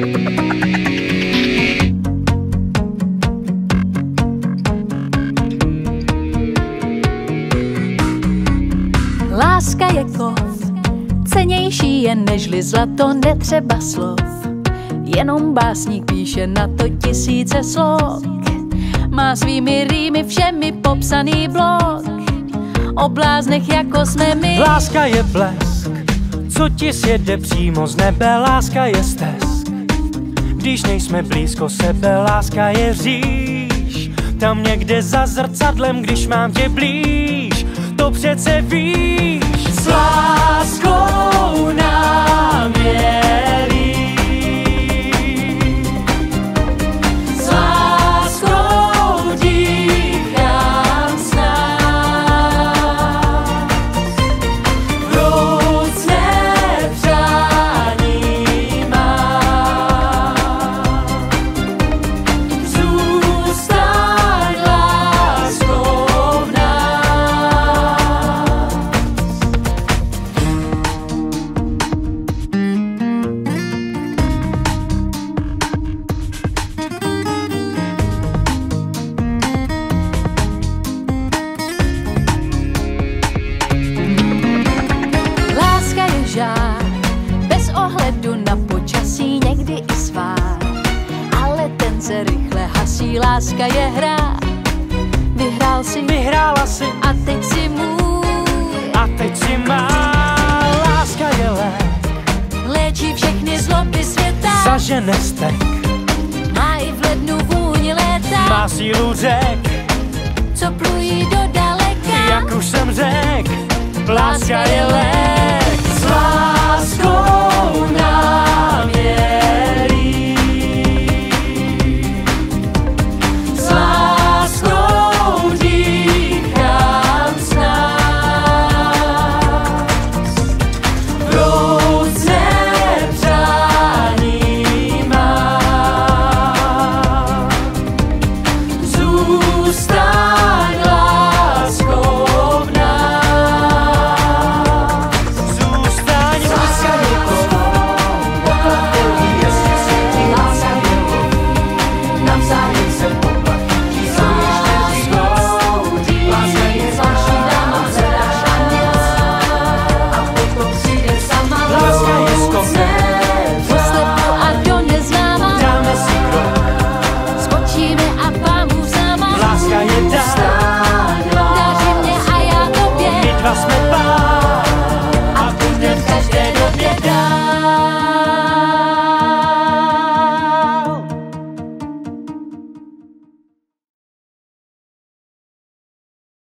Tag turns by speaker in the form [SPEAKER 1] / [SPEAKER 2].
[SPEAKER 1] Láska je kov, cenější je nežli zlato, netřeba slov. Jenom básník píše na to tisíce slov. Má svými rýmy všemi popsaný blok. O bláznech jako jsme my.
[SPEAKER 2] Láska je blesk, co ti sjede přímo z nebe, láska je stes když nejsme blízko sebe, láska je říš. Tam někde za zrcadlem, když mám tě blíž, to přece víš. S
[SPEAKER 1] hasí, láska je hra. Vyhrál si
[SPEAKER 2] Vyhrála si
[SPEAKER 1] a teď si můj.
[SPEAKER 2] a teď si má. Láska je lék,
[SPEAKER 1] Léčí všechny zloby světa.
[SPEAKER 2] zažene stek,
[SPEAKER 1] Má i v lednu vůni léta,
[SPEAKER 2] má sílu řek,
[SPEAKER 1] co plují do daleka.
[SPEAKER 2] jak už jsem řek. Láska je lék,